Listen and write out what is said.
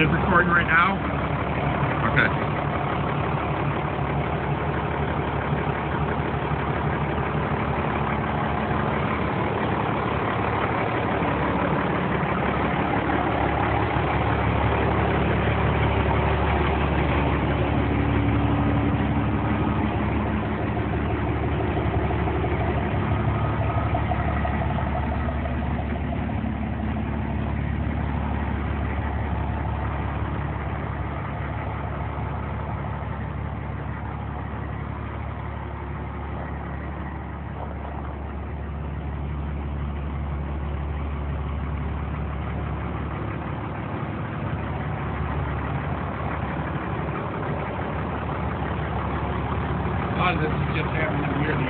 Is recording right now? one that's just happening here.